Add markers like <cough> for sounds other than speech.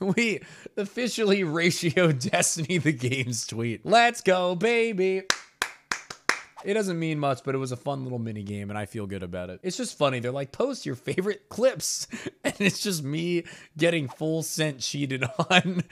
<laughs> we officially ratio <laughs> Destiny the games tweet. Let's go, baby. It doesn't mean much, but it was a fun little mini game, and I feel good about it. It's just funny. They're like, post your favorite clips, <laughs> and it's just me getting full scent cheated on.